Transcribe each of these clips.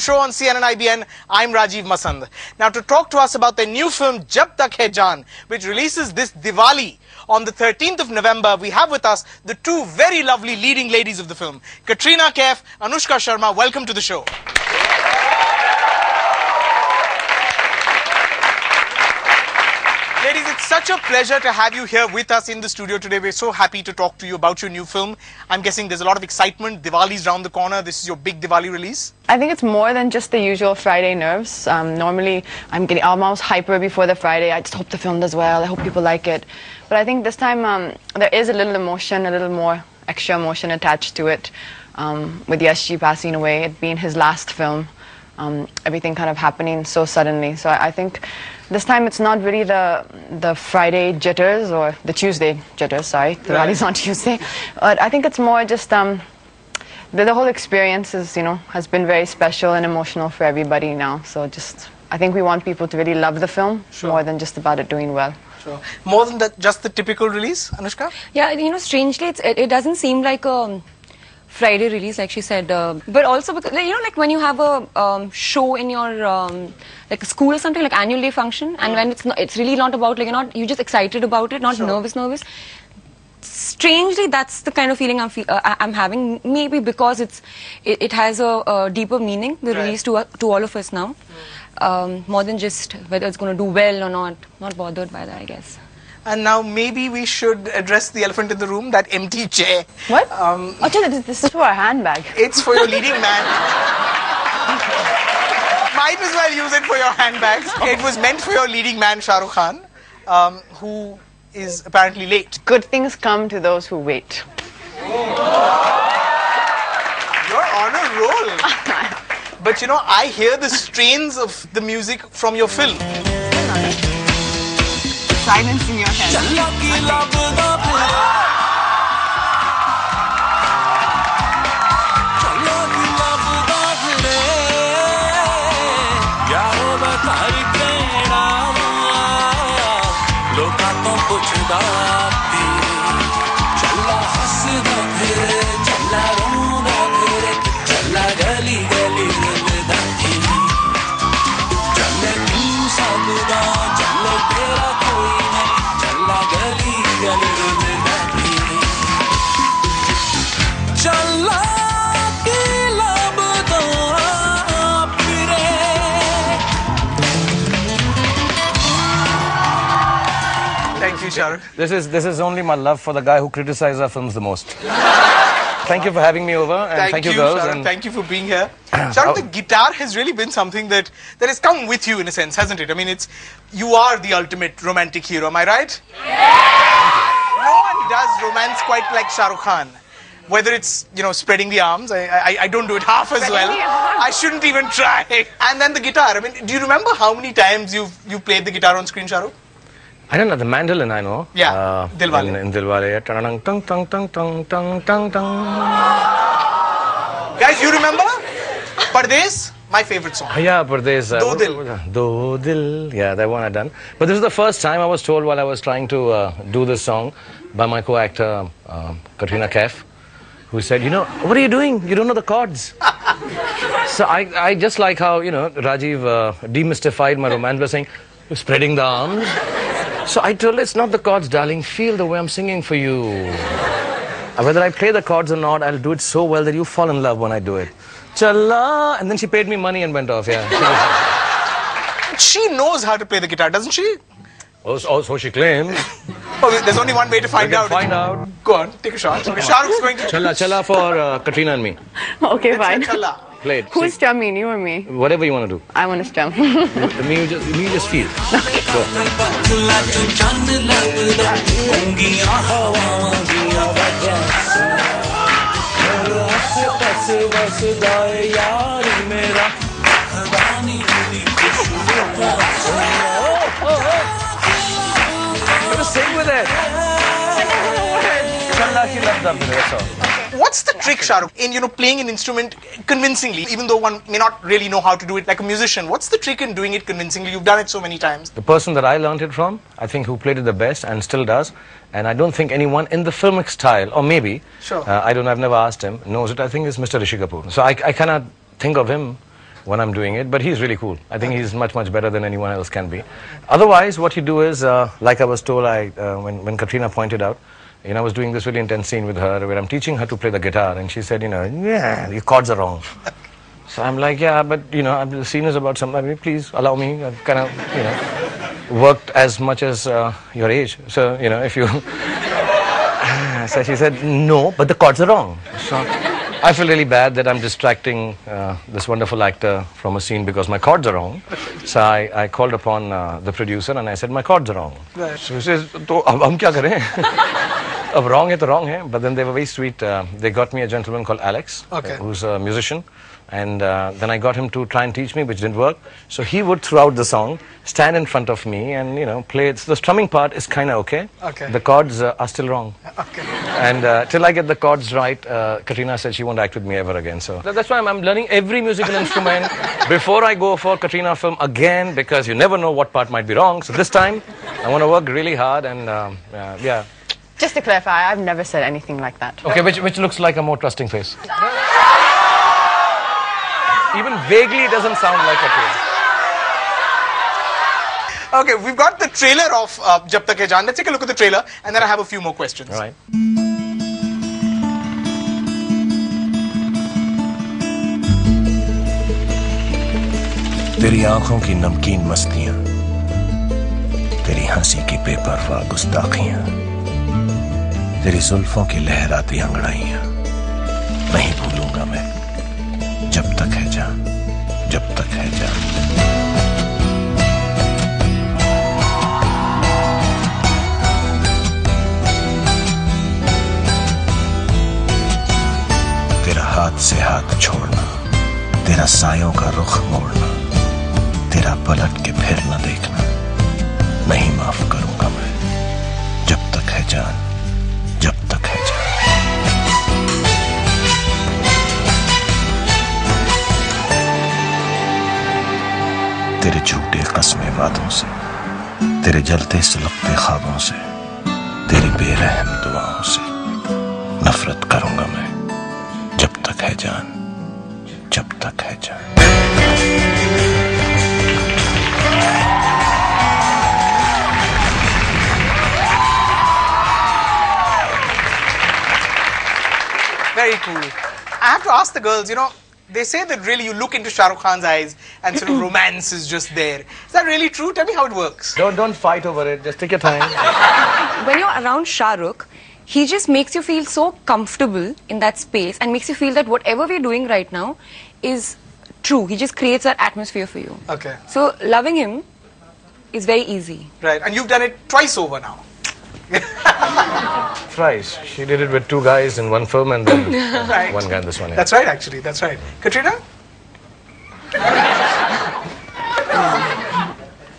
show on CNN IBN. I'm Rajeev Masand. Now, to talk to us about the new film Jab Tak Hai Jaan, which releases this Diwali on the 13th of November, we have with us the two very lovely leading ladies of the film, Katrina Kaif, Anushka Sharma. Welcome to the show. Ladies, it's such a pleasure to have you here with us in the studio today. We're so happy to talk to you about your new film. I'm guessing there's a lot of excitement. Diwali's round the corner. This is your big Diwali release. I think it's more than just the usual Friday nerves. Um, normally, I'm getting almost hyper before the Friday. I just hope the film does well. I hope people like it. But I think this time um, there is a little emotion, a little more extra emotion attached to it. Um, with Yashji passing away, it being his last film, um, everything kind of happening so suddenly. So I, I think this time it's not really the the Friday jitters or the Tuesday jitters. Sorry, the Right. rally's on Tuesday. But I think it's more just um, the, the whole experience is, you know, has been very special and emotional for everybody now. So just, I think we want people to really love the film Sure. more than just about it doing well. Sure. More than that, just the typical release, Anushka? Yeah, you know, strangely, it's, it, it doesn't seem like a Friday release, like she said. Uh, but also, because, you know, like when you have a um, show in your um, like a school or something, like annual day function, and when it's not, it's really not about like you're not you're just excited about it, not Sure. nervous, nervous. Strangely, that's the kind of feeling I'm fe- uh, I'm having. Maybe because it's it, it has a, a deeper meaning. The Right. release to uh, to all of us now, um, more than just whether it's going to do well or not. Not bothered by that, I guess. And now maybe we should address the elephant in the room, that empty chair. What? Um, oh, Chana, this, this is for a handbag. It's for your leading man. Might as well use it for your handbags. It was meant for your leading man, Shah Rukh Khan, um, who is apparently late. Good things come to those who wait. You're on a roll. But you know, I hear the strains of the music from your film. Silence in your head. ਲੋਕਾਂ ਤੋਂ ਪੁੱਛਦਾ Thank you. This is this is only my love for the guy who criticizes our films the most. thank you for having me over, and thank, you, girls. Shah and Thank you for being here. Shah Rukh, the oh. guitar has really been something that, that has come with you in a sense, hasn't it? I mean, it's you are the ultimate romantic hero. Am I right? Yeah. No one does romance quite like Shah Rukh Khan. Whether it's you know spreading the arms, I, I, I don't do it half as well. I shouldn't even try. And then the guitar. I mean, do you remember how many times you've you played the guitar on screen, Shah Rukh? I don't know the mandolin. I know. Yeah, uh, Dilwale. In, in Dilwale. Tang tang tang tang tang tang tang tang. Guys, you remember? Pardes, my favorite song. Yeah, there's uh, Do Dil. what was that? Do Dil. Yeah, that one I done. But this is the first time I was told while I was trying to uh, do this song by my co-actor um, Katrina Kaif, who said, "You know, what are you doing? You don't know the chords." so I, I just like how you know Rajeev uh, demystified my romance by saying, spreading the arms." So I told her, "It's not the chords, darling. Feel the way I'm singing for you." Whether I play the chords or not, I'll do it so well that you fall in love when I do it. Chala, and then she paid me money and went off. Yeah. She knows how to play the guitar, doesn't she? oh, so, so she claims. Oh, there's only one way to find out. find out. Go on, take a shot. Okay, Shah Rukh's going to Chala, chala for uh, Katrina and me. Okay, fine. Chala. Who's stumming, you or me? Whatever you want to do. I want to strum. me, you just, me, you just feel. Okay. Go. Sing with it. Ki mere. What's the trick, Shah Rukh, in you know playing an instrument convincingly, even though one may not really know how to do it like a musician? What's the trick in doing it convincingly? You've done it so many times. The person that I learned it from, I think who played it the best and still does, and I don't think anyone in the filmic style, or maybe, Sure. uh, I don't know, I've never asked him, knows it, I think is Mr. Rishi Kapoor. So I, I cannot think of him when I'm doing it, but he's really cool. I think he's much, much better than anyone else can be. Otherwise, what you do is, uh, like I was told, I, uh, when, when Katrina pointed out, you know, I was doing this really intense scene with her where I'm teaching her to play the guitar, and she said, you know, yeah, your chords are wrong. So I'm like, yeah, but you know, the scene is about somebody. Please allow me. I've kind of, you know, worked as much as uh, your age. So you know, if you. so she said, no, but the chords are wrong. So I feel really bad that I'm distracting uh, this wonderful actor from a scene because my chords are wrong. So I, I called upon uh, the producer and I said, my chords are wrong. Right. So he says, तो अब हम क्या करें? Uh, wrong is wrong here, but then they were very sweet. Uh, they got me a gentleman called Alex, uh, okay. who's a musician. And uh, then I got him to try and teach me, which didn't work. So he would, throughout the song, stand in front of me and, you know, play. The strumming part is kind of okay. okay. The chords uh, are still wrong. Okay. And uh, till I get the chords right, Katrina said she won't act with me ever again. So that's why I'm, I'm learning every musical instrument before I go for Katrina film again, because you never know what part might be wrong. So this time, I want to work really hard and, um, yeah. Just to clarify, I've never said anything like that. Okay, which, which looks like a more trusting face. Even vaguely doesn't sound like Katrina. Okay, we've got the trailer of uh, Jab Tak Hai Jaan. Let's take a look at the trailer, and then I have a few more questions. All right. तेरी आंखों की नमकीन मस्तियां तेरी हंसी की बेपरवाह गुस्ताखियां तेरी जुल्फों की लहराती अंगड़ाइयाँ। नहीं भूलूँगा मैं। जब तक है जान, जब तक है जान। तेरा हाथ से हाथ छोड़ना, तेरा सायों का रुख मोड़ना, तेरा पलट के फिर न देखना, नहीं माफ़ करूँगा मैं। जब तक है जान तेरे झूठे कस्मे वादों से तेरे जलते सुलगते ख्वाबों से तेरी बेरहम दुआओं से नफरत करूँगा मैं जब तक है जान जब तक है जान Very cool. I have to ask the girls, you know, they say that really you look into Shah Rukh Khan's eyes and sort of romance is just there. Is that really true? Tell me how it works. Don't, don't fight over it. Just take your time. when you're around Shah Rukh, he just makes you feel so comfortable in that space and makes you feel that whatever we're doing right now is true. He just creates that atmosphere for you. Okay. So loving him is very easy. Right. And you've done it twice over now. Thrice. She did it with two guys in one film and then Right. one guy in this one. Yeah. That's right, actually. That's right. Katrina?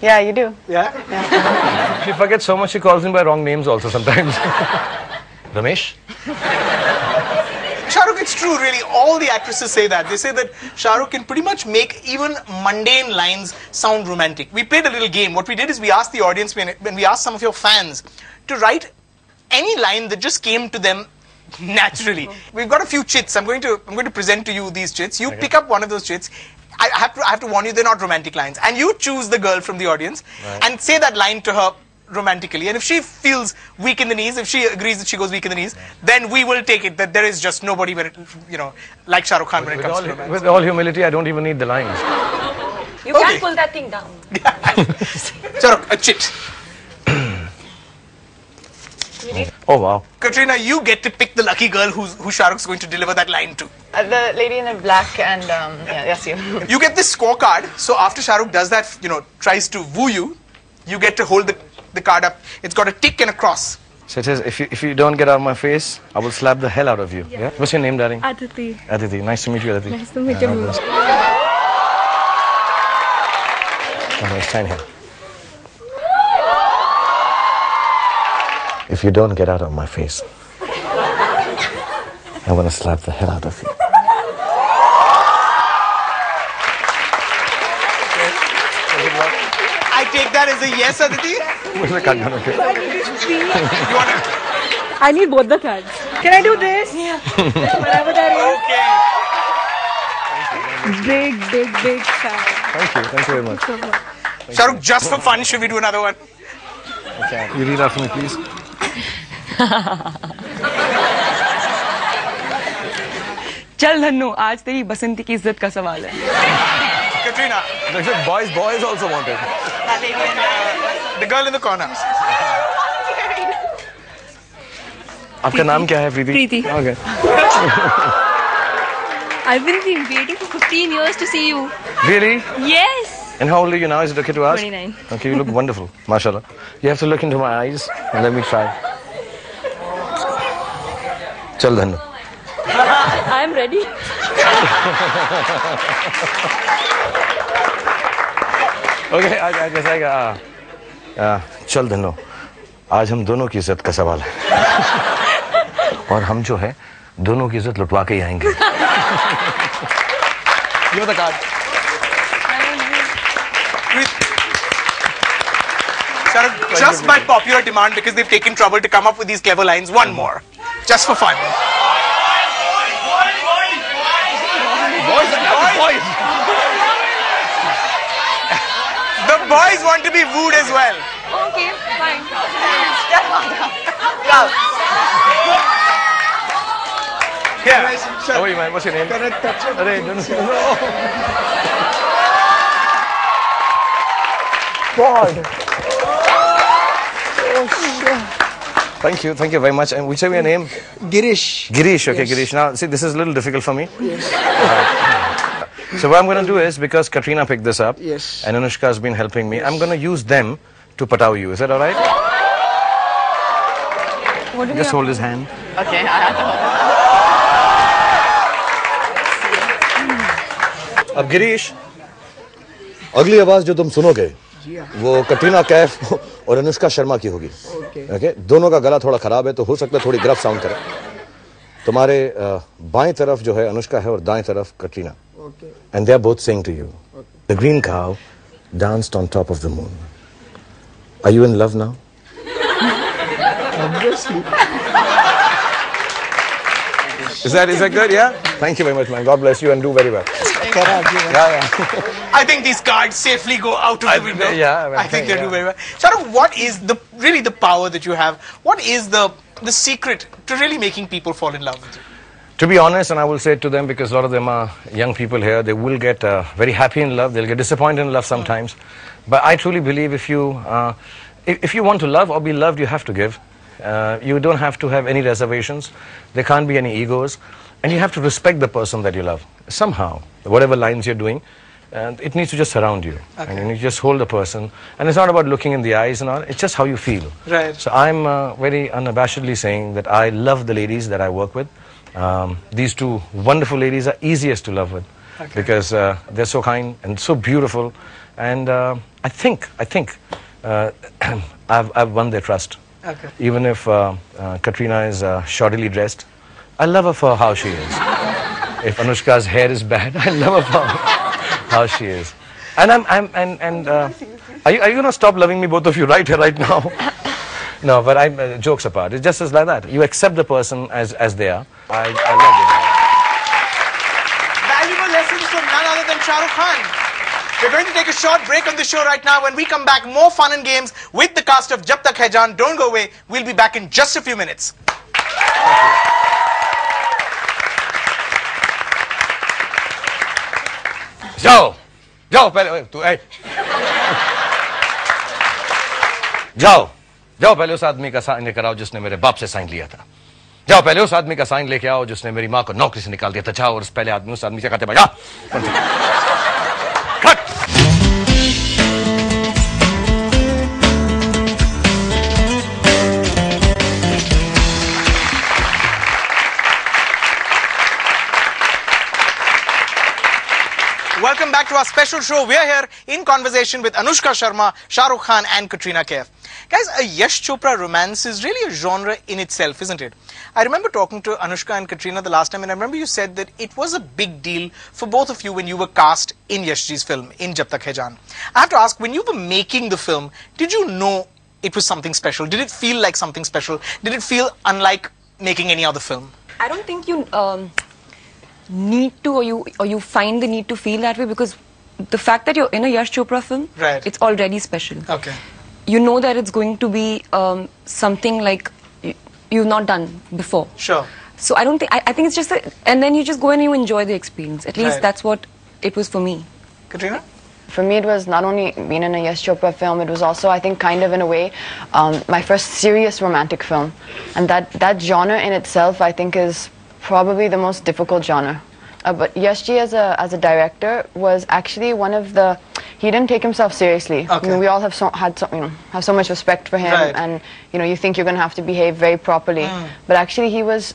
Yeah, you do. Yeah. She forgets so much she calls him by wrong names also sometimes. Ramesh? Shah Rukh, it's true, really. All the actresses say that. They say that Shah Rukh can pretty much make even mundane lines sound romantic. We played a little game. What we did is we asked the audience, when, when we asked some of your fans to write any line that just came to them naturally. We've got a few chits. I'm going to I'm going to present to you these chits. You pick up one of those chits. I I have to I have to warn you, they're not romantic lines. And you choose the girl from the audience and say that line to her romantically. And if she feels weak in the knees, if she agrees that she goes weak in the knees, then we will take it that there is just nobody when it, you know, like Shah Rukh Khan when it With comes all, to romance. with all humility, I don't even need the lines. You Okay. can't pull that thing down. Shah Rukh, a chit. Oh, wow. Katrina, you get to pick the lucky girl who's, who Shah Rukh's going to deliver that line to. Uh, the lady in the black and um, yeah, that's you. You get this scorecard. So after Shah Rukh does that, you know, tries to woo you, you get to hold the, the card up. It's got a tick and a cross. So it says, if you, if you don't get out of my face, I will slap the hell out of you. Yeah. What's your name, darling? Aditi. Aditi. Nice to meet you, Aditi. Nice to meet you. Nice. Okay, stand here. If you don't get out of my face, I'm gonna slap the hell out of you. I take that as a yes, Aditi. मुझे cut down, okay? You want to? I need both the cards. Can I do this? Yeah. Whatever that is. Okay. Big, big, big fan. Thank you. Thank you very much. Shahrukh, just for fun, should we do another one? You read after me, please. चल धन्नो आज तेरी बसंती की इज़्ज़त का सवाल है Katrina, boys, boys also wanted. the girl in the corner. आपका नाम क्या है प्रीति प्रीति। Okay. I've been waiting for 15 years to see you. Really? Yes. And how old are you now? Is it okay to ask? 29. Okay, you look wonderful. Mashallah. You have to look into my eyes and let me try. Chal Dhannu. I'm ready. Okay, आज आज कैसा आ, चल धनो आज हम दोनों की इज़्ज़त का सवाल है और हम जो है दोनों की इज़्ज़त लुटवा के ही आएँगे the card. Shahrukh, just by popular demand, because they've taken trouble to come up with these clever lines, one more. Just for fun. boys, boys. The boys want to be wooed as well. Okay, fine. Yeah. Oh, wait, man, what's your name? Arey, no, no, no. Thank you, thank you very much. And which are your name? Girish. Girish, okay, Girish. Now, see, this is a little difficult for me. Uh, so what I'm going to do is, because Katrina picked this up, Yes. and Anushka has been helping me, I'm going to use them to patao you. Is that all right? What do we Just have? hold his hand. Okay, I have to hold. अब गिरीश अगली आवाज जो तुम सुनोगे वो कटरीना कैफ और अनुष्का शर्मा की होगी ओके okay. okay? दोनों का गला थोड़ा खराब है तो हो सकता है थोड़ी ग्रफ साउंड करे तुम्हारे बाएँ तरफ़ जो है अनुष्का है और दाएँ तरफ़ Katrina and they are both saying to you the green cow danced on top of the moon are you in love now Is that, is that good? Yeah? Thank you very much, man. God bless you and do very well. Yeah, yeah. I think these cards safely go out of I- the window. yeah, I mean, I think they yeah. do very well. Shahrukh, what is the really the power that you have? What is the the secret to really making people fall in love with you? To be honest, and I will say it to them because a lot of them are young people here, they will get uh, very happy in love, they'll get disappointed in love sometimes. But I truly believe if you, uh, if, if you want to love or be loved, you have to give. Uh, you don't have to have any reservations, there can't be any egos, and you have to respect the person that you love. Somehow, whatever lines you're doing, and it needs to just surround you. And you need to just hold the person. And it's not about looking in the eyes and all, it's just how you feel. Right. So I'm uh, very unabashedly saying that I love the ladies that I work with. Um, these two wonderful ladies are easiest to love with because uh, they're so kind and so beautiful. And uh, I think, I think uh, I've, I've won their trust. Okay. Even if uh, uh, Katrina is uh, shoddily dressed, I love her for how she is. if Anushka's hair is bad, I love her for how she is. And I'm, I'm and and uh, are you are you gonna stop loving me, both of you, right here, right now? no, but I'm uh, jokes apart. It's just as like that. You accept the person as as they are. I, I love you. Valuable lessons from none other than Shah Rukh Khan. We're going to take a short break on the show right now. When we come back, more fun and games with the cast of Jab Tak Hai Jaan. Don't go away. We'll be back in just a few minutes. जाओ जाओ पहले तू जाओ जाओ पहले उस आदमी का साइन लेकर आओ जिसने मेरे बाप से साइन लिया था जाओ पहले उस आदमी का साइन लेके आओ जिसने मेरी माँ को नौकरी से निकाल दिया था जाओ और पहले आदमी उस आदमी से कहते जा our special show. We're here in conversation with Anushka Sharma, Shah Rukh Khan, and Katrina Kaif. Guys, a Yash Chopra romance is really a genre in itself, isn't it? I remember talking to Anushka and Katrina the last time, and I remember you said that it was a big deal for both of you when you were cast in Yashji's film, in Jab Tak Hai Jaan. I have to ask, when you were making the film, did you know it was something special? Did it feel like something special? Did it feel unlike making any other film? I don't think you um, need to or you or you find the need to feel that way because the fact that you're in a Yash Chopra film, Right. it's already special. Okay. You know that it's going to be um, something like you've not done before. Sure. So I don't think I, I think it's just a, and then you just go and you enjoy the experience. At least Right. that's what it was for me. Katrina? For me, it was not only being in a Yash Chopra film, it was also, I think, kind of in a way, um, my first serious romantic film. And that, that genre in itself, I think, is probably the most difficult genre. Uh, but Yash Ji as a, as a director was actually one of the, he didn't take himself seriously. Okay. I mean, we all have so, had so, you know, have so much respect for him Right. and, you know, you think you're going to have to behave very properly. Mm. But actually he was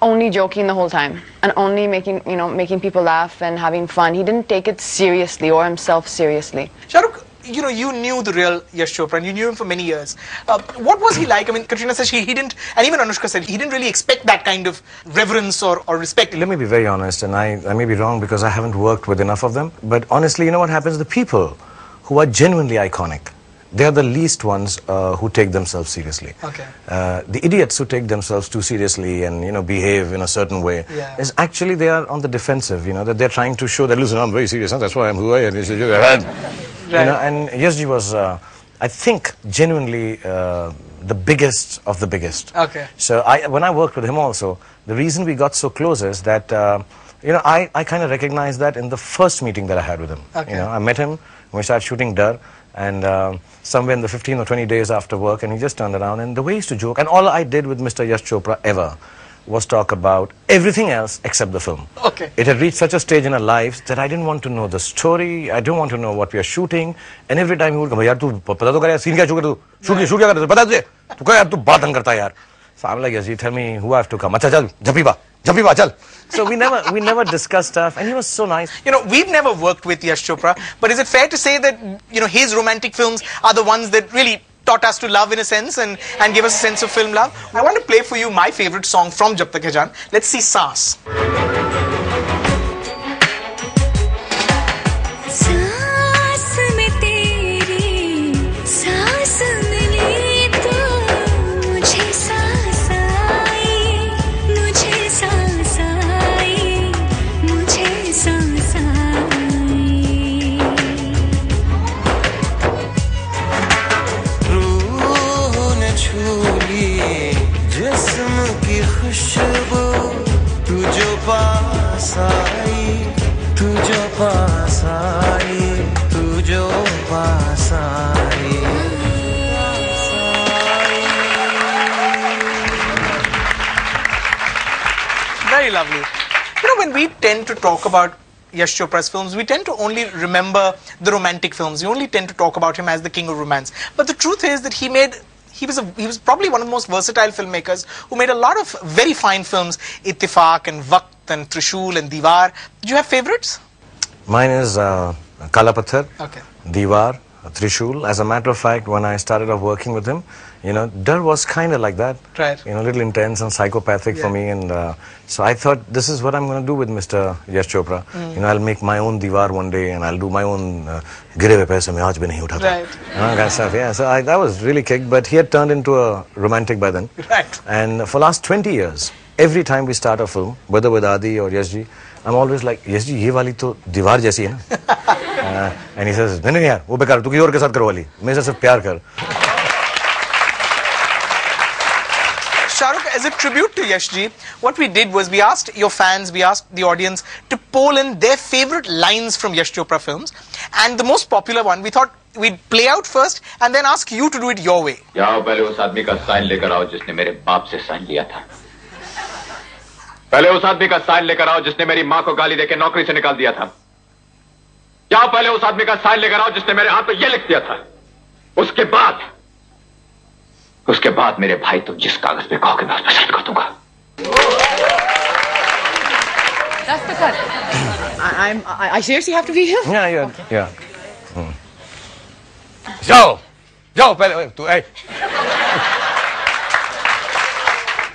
only joking the whole time and only making you know making people laugh and having fun he didn't take it seriously or himself seriously Shahrukh, you know, you knew the real Yash Chopra and you knew him for many years. Uh, what was he like? I mean, Katrina says he, he didn't, and even Anushka said he didn't really expect that kind of reverence or, or respect. Let me be very honest, and I, I may be wrong because I haven't worked with enough of them. But honestly, you know what happens? The people who are genuinely iconic, they are the least ones uh, who take themselves seriously. Okay. Uh, the idiots who take themselves too seriously and you know behave in a certain way Yeah. is actually they are on the defensive. You know that they're trying to show that listen, I'm very serious. Huh? That's why I'm who I am. You know, and Yashji was, uh, I think, genuinely uh, the biggest of the biggest. Okay. So I, when I worked with him also, the reason we got so close is that, uh, you know, I, I kind of recognized that in the first meeting that I had with him. Okay. You know, I met him when we started shooting Dar, and um somewhere in the 15 or 20 days after work, and he just turned around, and the way he used to joke, and all I did with Mr. Yash Chopra ever was talk about everything else except the film. Okay. It had reached such a stage in our lives that I didn't want to know the story. I don't want to know what we are shooting. And every time he would come, "Yaar, tu pata to kar yaar, scene kya shoot kar tu? Shoot shoot kya kar tu? Pata tujhe? Tu kya yaar, tu baat tang karta yaar." So I'm like, "Yes, you tell me who I have to come." Acha, chal, jhapi ba, jhapi ba, chal. So we never we never discussed stuff, and he was so nice. You know, we've never worked with Yash Chopra, but is it fair to say that you know his romantic films are the ones that really taught us to love in a sense and, and give us a sense of film love? I want to play for you my favorite song from Jab Tak Hai Jaan. Let's see Saans. पास आई तू जो पास आई Very lovely. You know, when we tend to talk about Yash Chopra's films, we tend to only remember the romantic films. We only tend to talk about him as the king of romance. But the truth is that he made he was a, he was probably one of the most versatile filmmakers who made a lot of very fine films, Ittifaq and Waqt and Trishul and Diwar. Do you have favorites? Mine is uh, Kala Pathar, Okay. Diwar, Trishul. As a matter of fact, when I started off working with him, you know, Dar was kind of like that. Right. You know, a little intense and psychopathic for me. And uh, so I thought, this is what I'm going to do with Mr. Yash Chopra. Mm. You know, I'll make my own Diwar one day and I'll do my own uh, Gire Hue Paise Mein Aaj Bhi Nahi Uthata. Right. You know, kind of stuff. Yeah, so I, that was really kicked. But he had turned into a romantic by then. Right. And for last 20 years, every time we start a film, whether with Adi or Yashji, I'm always like, Yashji, ये वाली तो दीवार जैसी है ना uh, and he नहीं नहीं यार वो बेकार तू किसी और के साथ करो वाली मेरे से सिर्फ़ प्यार कर Shahrukh, as a tribute to Yashji, what we did was we asked your fans, we asked the audience to poll in their favorite lines from Yash Chopra films. And the most popular one, we thought we'd play out first and then ask you to do it your way. जाओ पहले उस आदमी का sign लेकर आओ जिसने मेरे बाप से साइन लिया था पहले उस आदमी का साइन लेकर आओ जिसने मेरी माँ को गाली देके नौकरी से निकाल दिया था जाओ पहले उस आदमी का साइन लेकर आओ जिसने मेरे हाथ पे ये लिख दिया था उसके बाद उसके बाद मेरे भाई तुम जिस कागज़ पे कहोगे मैं उस पर साइन कर दूँगा That's. I, I'm, I, I seriously have to be here? Yeah, yeah, yeah. Hmm. जाओ जाओ पहले तू ए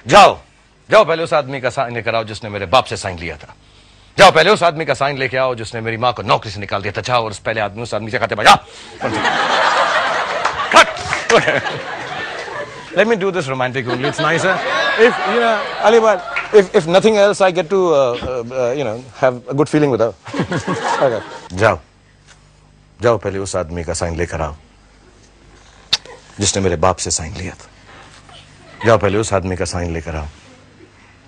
जाओ जाओ पहले उस आदमी का साइन लेकर आओ जिसने मेरे बाप से साइन लिया था। जाओ पहले उस आदमी का साइन लेके आओ जिसने मेरी माँ को नौकरी से निकाल दिया था। जाओ और उस पहले आदमी उस आदमी से कहते जा Let me do this romantic only. It's nicer. If, you know, Alibad, if, if nothing else, I get to, uh, uh, uh, you know, have a good feeling with her. okay. जाओ जाओ पहले उस आदमी का sign लेकर आओ जिसने मेरे बाप से साइन लिया था जाओ पहले उस आदमी का साइन लेकर आओ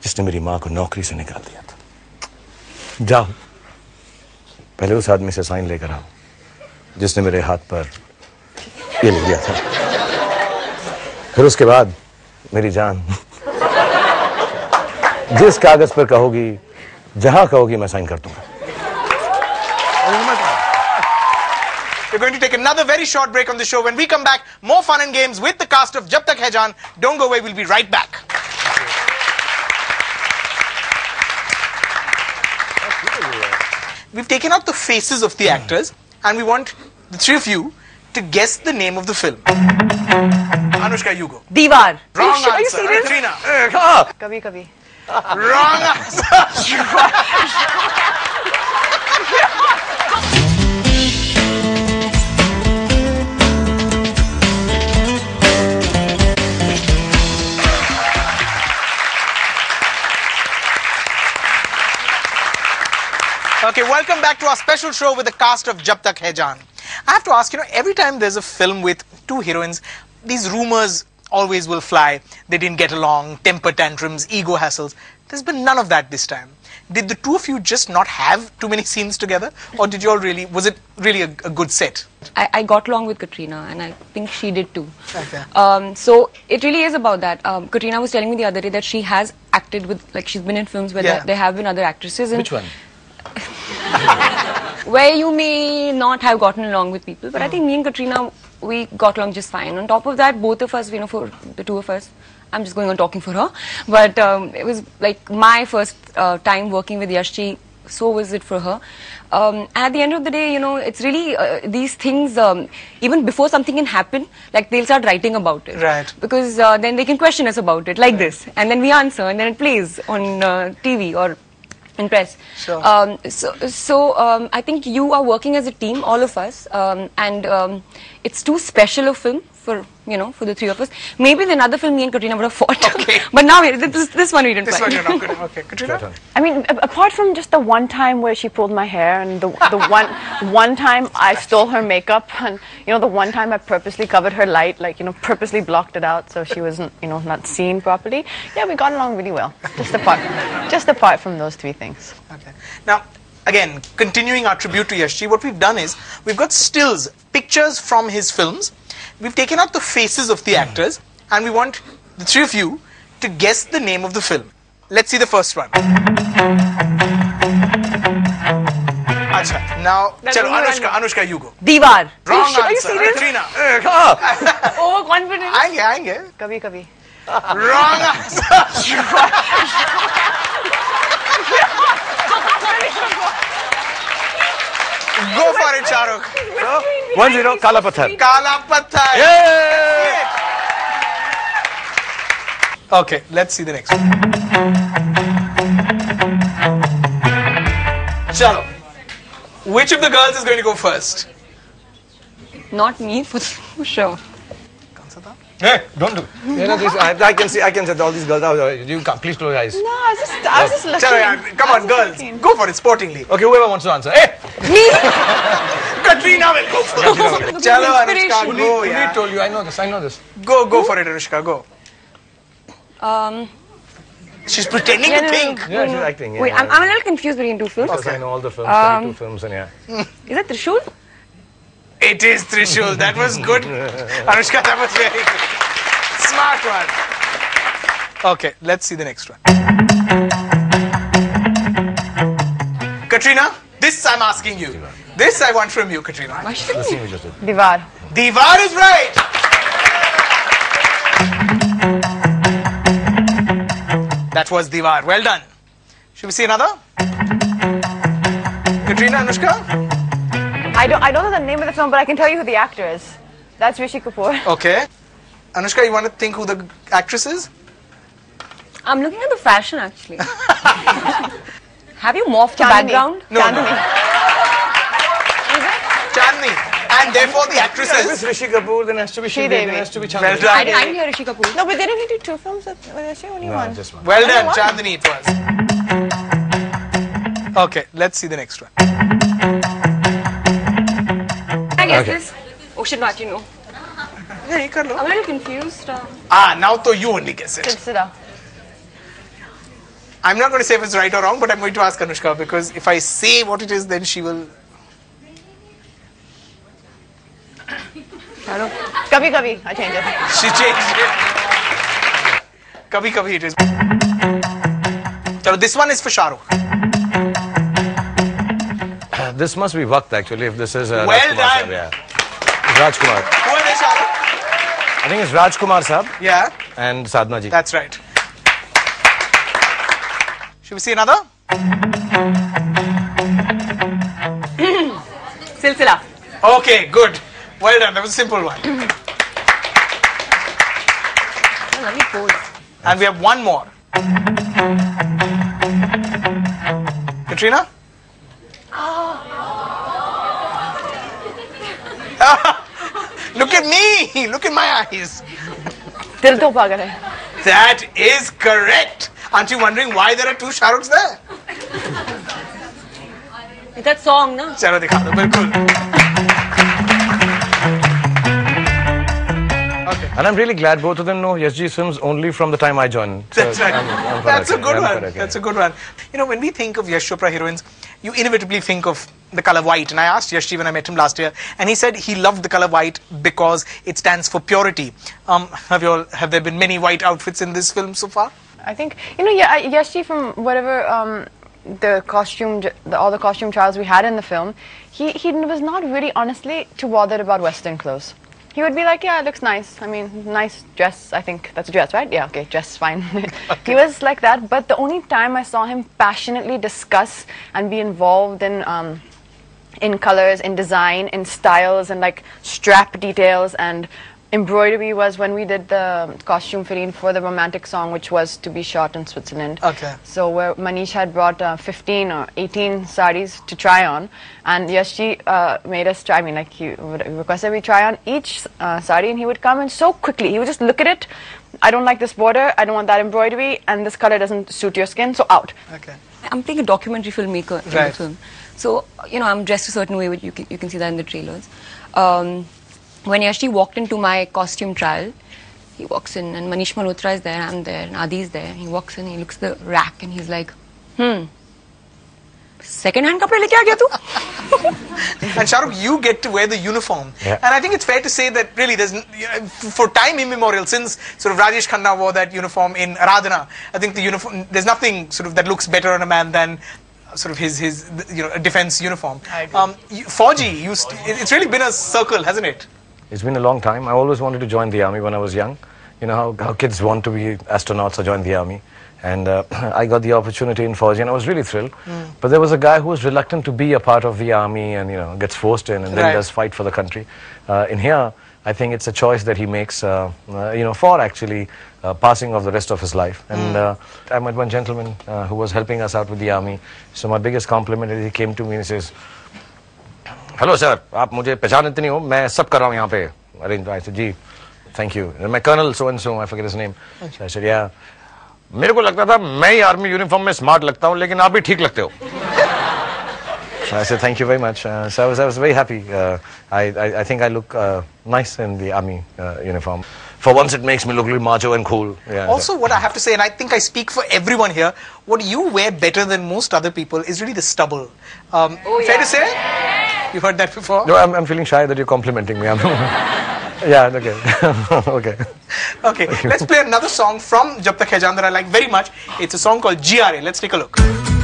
जिसने मेरी माँ को नौकरी से निकाल दिया था जाओ पहले उस आदमी से साइन लेकर आओ जिसने मेरे हाथ पर ये लिख दिया था फिर उसके बाद मेरी जान जिस कागज़ पर कहोगी जहाँ कहोगी मैं साइन कर दूँगा We're going to take another very short break on the show. When we come back, more fun and games with the cast of Jab Tak Hai Jaan. Don't go away, we'll be right back. We've taken out the faces of the actors and we want the three of you to guess the name of the film. Anushka, you go. Diwar. Wrong Are you answer. serious? Katrina. Kabhi kabhi. Wrong answer. Okay, welcome back to our special show with the cast of Jab Tak Hai Jaan. I have to ask, you know, every time there's a film with two heroines, these rumors always will fly. They didn't get along, temper tantrums, ego hassles. There's been none of that this time. Did the two of you just not have too many scenes together? Or did you all really, was it really a, a good set? I, I got along with Katrina, and I think she did too. Okay. Um, so it really is about that. Um, Katrina was telling me the other day that she has acted with, like, she's been in films where Yeah. there, there have been other actresses, and Which one? Where you may not have gotten along with people. But I think me and Katrina, we got along just fine. On top of that, both of us, you know, for the two of us, I'm just going on talking for her. But um, it was like my first uh, time working with Yashji. So was it for her. Um, and at the end of the day, you know, it's really uh, these things. Um, even before something can happen, like they'll start writing about it. Right. Because uh, then they can question us about it, like this, and then we answer, and then it plays on uh, TV or in press. Sure. Um, so, so um, I think you are working as a team, all of us, um, and um, it's too special a film for you know for the three of us. Maybe in another film, me and Katrina would have fought. Okay. but now this, this one we didn't This fight. one you're not good. Okay, Katrina? I mean, a- apart from just the one time where she pulled my hair, and the the one one time I stole her makeup, and you know the one time I purposely covered her light, like you know purposely blocked it out so she wasn't you know not seen properly. Yeah, we got along really well. Just apart, just apart from those three things. Okay. Now, again, continuing our tribute to Yashji, what we've done is we've got stills, pictures from his films. We've taken out the faces of the hmm. actors, and we want the three of you to guess the name of the film. Let's see the first one. Acha. Now, That's chalo, a new Anushka, one. Anushka, you go. Diwar. Wrong Are you answer. serious? Katrina. Oh, Overconfident. Aenge, aenge. Kabhi kabhi. Wrong answer. Go for it, Shahrukh. One zero, Kala Pathar. Kala Pathar. Yay! Okay, let's see the next one. Chalo. Which of the girls is going to go first? Not me for sure. Hey, don't do. You know, this, I, I can see, I can see all these girls. Oh, You come, please close your eyes. No, I was just, I was just looking. Chalo, yaar, come on, girls. Go for it, sportingly. Okay, whoever wants to answer. Hey, Me? Katrina will go first. Chalo, Anushka, Inspiration. go, who yaar. told you? I know this. I know this. Go, go for it, Anushka, go. Um, She's pretending Yeah, to no, no, think. Yeah, she's acting. Yeah, wait, I'm, I'm a little confused between two films. Because I know all the films, Um, 22 films, and yeah. Is that Trishul? It is Trishul. That was good. Anushka, that was very good. Smart one. Okay, let's see the next one. Katrina, this I'm asking you. This I want from you, Katrina. Why should The I scene we just did. Diwar. Diwar is right. That was Divar. Well done. Should we see another? Katrina, Anushka? I don't, I don't know the name of the film, but I can tell you who the actor is. That's Rishi Kapoor. Okay. Anushka, you want to think who the actress is? I'm looking at the fashion actually. Have you morphed the Chandni. background? No, no. Chandni. And therefore the If it's actresses. Rishi Kapoor, then has to be Sri Sri Devi, Devi. then has to be Chandni. Well done. I, I didn't hear Rishi Kapoor. No, but they didn't do two films. With, with she only No, one. just one. Well done, one? Chandni it was. Okay, let's see the next one. I guess Okay. this. Ocean Bhat, you know. Yeah, you can I'm a little confused. Uh, Ah, now to you only guess it. Consider. I'm not going to say if it's right or wrong, but I'm going to ask Anushka because if I say what it is, then she will. Kabhi Kabhi. I change it. She changed it. Kabhi kabhi it is. So this one is for Shahrukh. This must be Vakt actually, if this is uh, Well Rajkumar done. Sahab, yeah. Rajkumar. Who is Shahrukh? I think it's Rajkumar Sahab Yeah, and Sadhna ji. that's right. Should we see another? Silsila. Okay, good. Well done. That was a simple one. Lovely pose. And we have one more. Katrina? Look at me. Look at my eyes. Dil to pagal hai. That is correct. Aren't you wondering why there are two Shahrukhs there? That song, na? Chalo dikha do, bilkul. Okay. And I'm really glad both of them know Yashji's films only from the time I joined. So That's right. I'm- I'm quite That's a good I'm one. okay. That's a good one. You know, when we think of Yash Chopra heroines, you inevitably think of the color white. And I asked Yashji when I met him last year, and he said he loved the color white because it stands for purity. Um, have you all, have there been many white outfits in this film so far? I think you know, yeah, I- Yashji from whatever um, the costume, the, all the costume trials we had in the film, he he was not really honestly too bothered about Western clothes. He would be like, yeah, it looks nice. I mean, nice dress. I think that's a dress, right? Yeah, okay, dress, fine. he was like that. But the only time I saw him passionately discuss and be involved in. Um, in colors, in design, in styles, and like strap details and embroidery was when we did the costume fitting for the romantic song, which was to be shot in Switzerland. Okay. So where Manish had brought uh, 15 or 18 sarees to try on, and Yashji uh, made us try. I mean, like he would requested we try on each uh, saree, and he would come in so quickly. He would just look at it. I don't like this border. I don't want that embroidery, and this color doesn't suit your skin. So out. Okay. I'm playing a documentary filmmaker in the film. So, you know, I'm dressed a certain way, which you can, you can see that in the trailers. Um, when Yashji walked into my costume trial, he walks in and Manish Malhotra is there, I'm there, and Adi is there. He walks in, he looks at the rack and he's like, hmm, second hand kapde leke aa gaya tu? And Shahrukh, you get to wear the uniform. Yeah. And I think it's fair to say that really there's, you know, for time immemorial, since sort of Rajesh Khanna wore that uniform in Aradhana, I think the uniform, there's nothing sort of that looks better on a man than sort of his, his you know, defense uniform. I agree. Um, you, Fauji, you st- it's really been a circle, hasn't it? It's been a long time. I always wanted to join the army when I was young. You know how, how kids want to be astronauts or join the army. And uh, I got the opportunity in Fauji and I was really thrilled. But there was a guy who was reluctant to be a part of the army and, you know, gets forced in and then does fight for the country. Uh, in here, I think it's a choice that he makes, uh, uh, you know, for actually uh, passing of the rest of his life. And uh, I met one gentleman uh, who was helping us out with the army. So my biggest compliment is he came to me and he says, hello sir आप मुझे पहचानते नहीं हो मैं सब कर रहा हूँ यहाँ पे arrange I G thank you मैं colonel so and so I forget his name I said या मेरे को लगता था मैं ही आर्मी यूनिफॉर्म में स्मार्ट लगता हूँ लेकिन आप भी ठीक लगते हो I said thank you very much. Uh, so I was I was very happy. Uh, I, I I think I look uh, nice in the army uh, uniform. For once, it makes me look really macho and cool. Yeah. Also, what I have to say, and I think I speak for everyone here, what you wear better than most other people is really the stubble. Um, fair to say? You've heard that before? no, I'm I'm feeling shy that you're complimenting me. I'm yeah. Okay. okay. Okay, let's play another song from Jab Tak Hai Jaan that I like very much. It's a song called GRA. Let's take a look.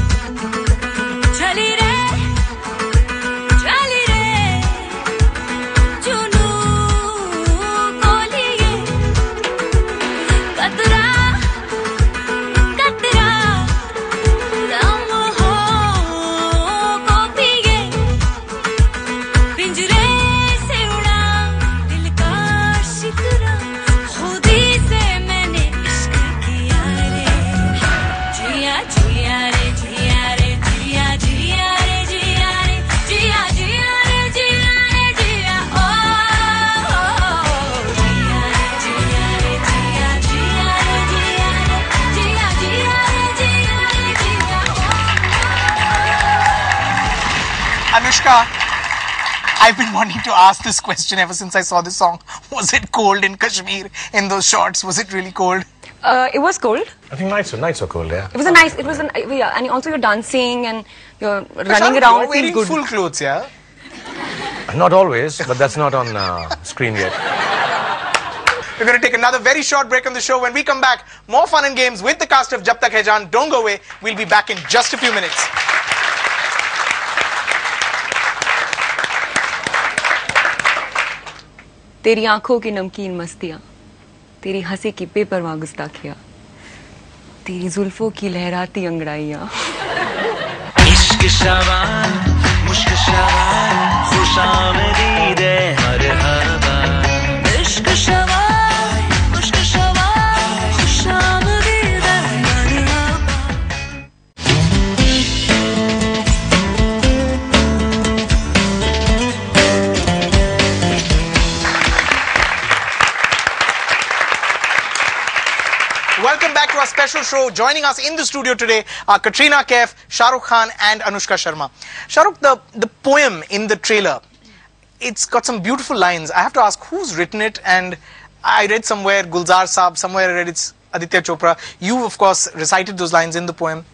I've been wanting to ask this question ever since I saw this song. Was it cold in Kashmir in those shots? Was it really cold? Uh, it was cold. I think nights, nights are cold, yeah. It was a nice. It was an yeah, and also you're dancing and you're Shahrukh, running around. You're wearing good. full clothes, yeah? Not always, but that's not on uh, screen yet. We're going to take another very short break on the show. When we come back, more fun and games with the cast of Jab Tak Hai Jaan. Don't go away. We'll be back in just a few minutes. तेरी आँखों की नमकीन मस्तियाँ, तेरी हँसी की बेपरवाह गुस्ताखिया, तेरी जुल्फों की लहराती अंगड़ाइयाँ। Welcome back to our special show. Joining us in the studio today are Katrina Kaif, Shahrukh Khan, and Anushka Sharma. Shahrukh, the, the poem in the trailer, it's got some beautiful lines. I have to ask, who's written it? And I read somewhere Gulzar Saab, somewhere I read it's Aditya Chopra. You, of course, recited those lines in the poem.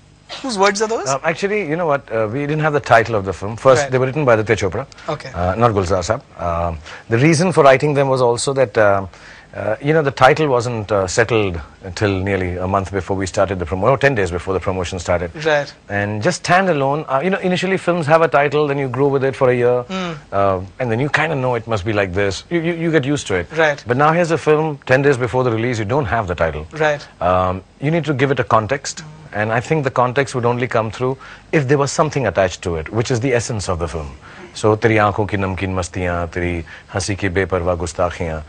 Whose words are those? Uh, actually, you know what? Uh, we didn't have the title of the film. First, Right. they were written by Aditya Chopra, Okay. uh, not Gulzar Saab. Um, the reason for writing them was also that, um uh, you know, the title wasn't uh, settled until nearly a month before we started the promo, or 10 days before the promotion started. Right. And just standalone, uh, you know, initially films have a title, then you grow with it for a year, mm. uh, and then you kind of know it must be like this. You, you, you, get used to it. Right. But now here's a film, 10 days before the release, you don't have the title. Right. Um, you need to give it a context. Mm. And I think the context would only come through if there was something attached to it, which is the essence of the film. So, teri aankhon ki namkeen mastiyan, teri hasi ki beparwa gustaakhiyan.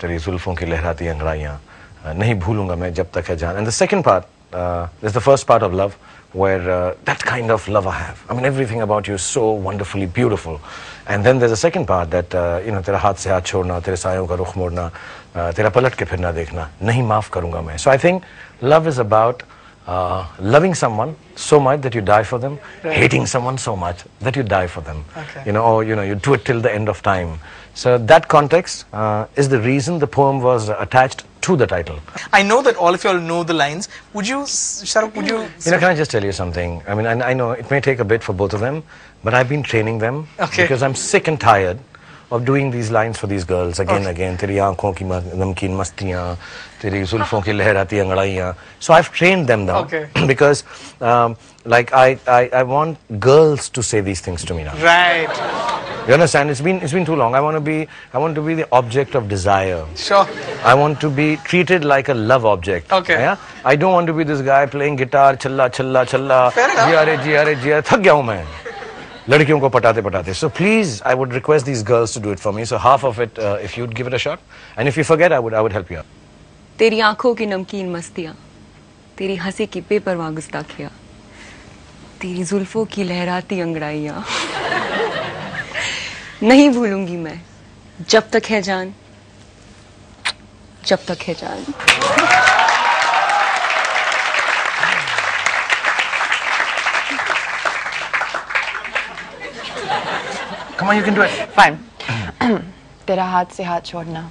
तेरी जुल्फों की लहराती अंगड़ाइयाँ नहीं भूलूँगा मैं जब तक है जान। And the second part is the first part of love where that kind of love I have I mean everything about you so wonderfully beautiful and then there a second part that you know तेरा हाथ से हाथ छोड़ना, तेरे सायों का रुख मोड़ना तेरा पलट के फिरना देखना, नहीं माफ़ करूँगा मैं। So I think love is about uh, loving someone so much that you die for them, hating someone so much that you die for them. Okay. You know, or you know, you do it till the end of time. So that context uh, is the reason the poem was attached to the title. I know that all of you all know the lines. Would you, Shahrukh, would you... You know, can I just tell you something? I mean, I, I know it may take a bit for both of them, but I've been training them Okay. because I'm sick and tired of doing these lines for these girls again okay. again teri aankhon ki namkeen mastiyan teri zulfon ki lehrati angadaiyan so i've trained them now okay. because um, like I, I i want girls to say these things to me now. Right. You understand? It's been it's been too long. I want to be i want to be the object of desire. Sure. I want to be treated like a love object. Okay. Yeah? I don't want to be this guy playing guitar challa challa challa. Ji are ji are ji are thak gaya hu main लड़कियों को पटाते पटाते। So please I would request these girls to do it for me so half of it if you'd give it a shot and if you forget I would I would help you तेरी आँखों की नमकीन मस्तियाँ, तेरी हँसी की बेपरवाह गुस्ताखियाँ तेरी जुल्फों की लहराती अंगड़ाइयाँ। नहीं भूलूँगी मैं। जब तक है जान, जब तक है जान। Come on, you can do it. Fine. तेरा हाथ से हाथ छोड़ना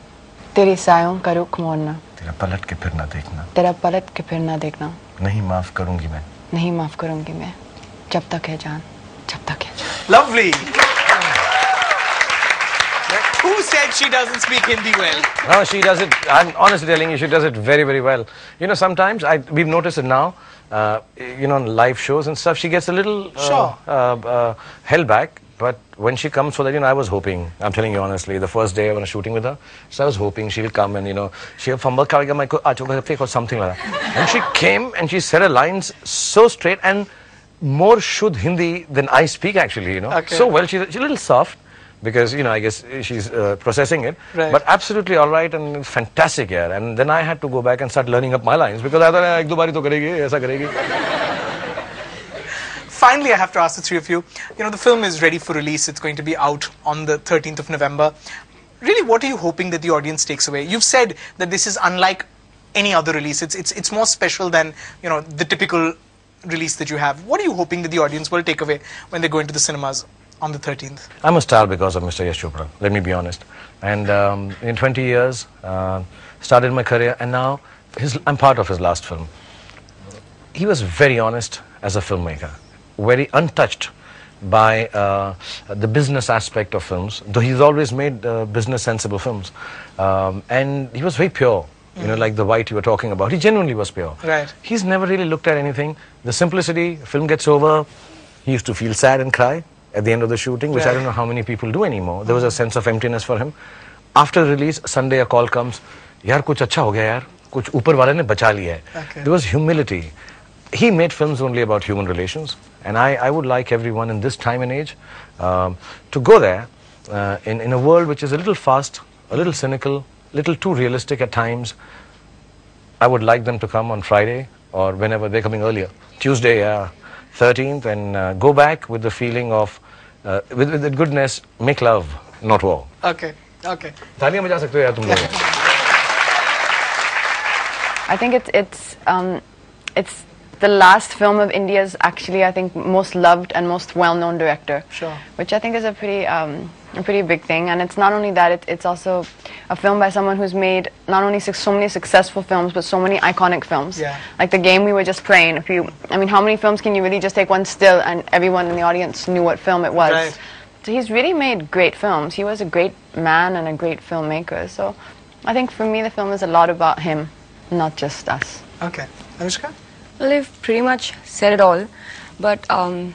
तेरी सायों का रुख मोड़ना तेरा पलट के फिर ना देखना. तेरा पलट के फिर ना देखना नहीं माफ़ करूँगी मैं. नहीं माफ़ करूँगी मैं जब तक है जान जब तक है जान Lovely. Who said she doesn't speak Hindi well? No, she does it. I'm honestly telling you, she does it very, very well. You know, sometimes I we've noticed it now. Uh, you know, on live shows and stuff, she gets a little uh, Sure. uh, uh, held back. But when she comes for that, you know, I was hoping. I'm telling you honestly, the first day when I was shooting with her, so I was hoping she'll come and you know, she'll fumble karega my ko achoka fake or something like that. And she came and she said her lines so straight and more should Hindi than I speak actually. You know, Okay. so well. She's, she's a little soft. Because you know, I guess she's uh, processing it, Right. but absolutely all right and fantastic, yeah. And then I had to go back and start learning up my lines because I thought "Eh, ek do bari to karegi, aisa karegi. Finally, I have to ask the three of you. You know, the film is ready for release. It's going to be out on the 13th of November. Really, what are you hoping that the audience takes away? You've said that this is unlike any other release. It's it's it's more special than you know the typical release that you have. What are you hoping that the audience will take away when they go into the cinemas? on the 13th? I'm a star because of Mr. Yash Chopra, let me be honest. And um, in 20 years, uh, started my career, and now his, I'm part of his last film. He was very honest as a filmmaker, very untouched by uh, the business aspect of films, though he's always made uh, business sensible films. Um, and he was very pure, you know, like the white you were talking about. He genuinely was pure. Right. He's never really looked at anything. The simplicity, film gets over, he used to feel sad and cry at the end of the shooting, which I Right. don't know how many people do anymore. There was a sense of emptiness for him. After release, Sunday a call comes, यार कुछ अच्छा हो गया यार, कुछ ऊपर वाले ने बचा लिया है. Okay. There was humility. He made films only about human relations, and I, I would like everyone in this time and age um, to go there uh, in, in a world which is a little fast, a little cynical, a little too realistic at times. I would like them to come on Friday or whenever they're coming earlier, Tuesday, uh, 13th, and uh, go back with the feeling of, uh, with, with the goodness, make love, not war. Okay, okay. I think it's, it's, um, it's the last film of India's actually I think most loved and most well-known director. Sure. Which I think is a pretty um, a pretty big thing, and it's not only that; it, it's also a film by someone who's made not only so many successful films, but so many iconic films. Yeah. Like the game we were just playing. If you, I mean, how many films can you really just take one still and everyone in the audience knew what film it was? Right. So he's really made great films. He was a great man and a great filmmaker. So I think for me, the film is a lot about him, not just us. Okay. Anushka? Well, they've pretty much said it all. But um,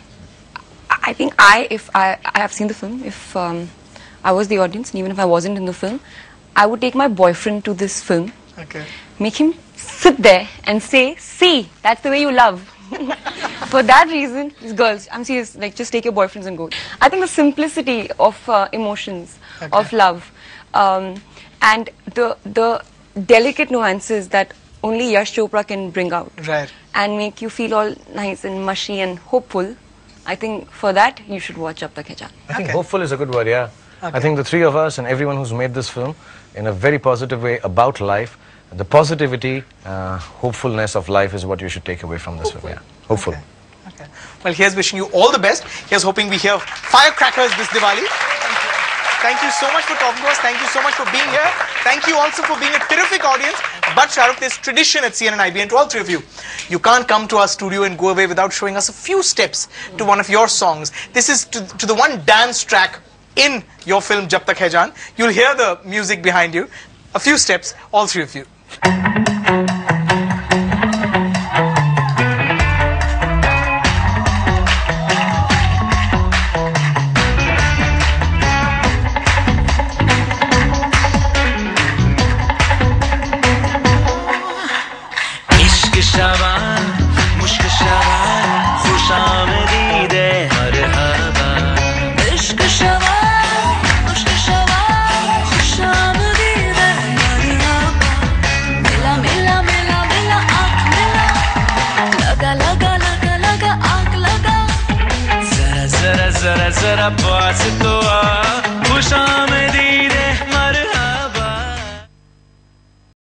I think I, if I, I have seen the film, if um, I was the audience, and even if I wasn't in the film, I would take my boyfriend to this film, Okay. make him sit there and say, "See, that's the way you love." For that reason, girls, I'm serious. Like, just take your boyfriends and go. I think the simplicity of uh, emotions, of love, um, and the the delicate nuances that only Yash Chopra can bring out Right. And make you feel all nice and mushy and hopeful. I think for that you should watch Jab Tak Hai Jaan. I think Okay. hopeful is a good word, yeah. Okay. I think the three of us and everyone who's made this film in a very positive way about life, the positivity, uh, hopefulness of life is what you should take away from this film, yeah. Hopeful. Okay. Okay. Well, here's wishing you all the best. Here's hoping we hear firecrackers this Diwali. Thank you so much for talking to us. Thank you so much for being here. Thank you also for being a terrific audience. But Shahrukh, there's tradition at CNN IBN to all three of you. You can't come to our studio and go away without showing us a few steps to one of your songs. This is to, to the one dance track in your film Jab Tak Hai Jaan. You'll hear the music behind you. A few steps, all three of you.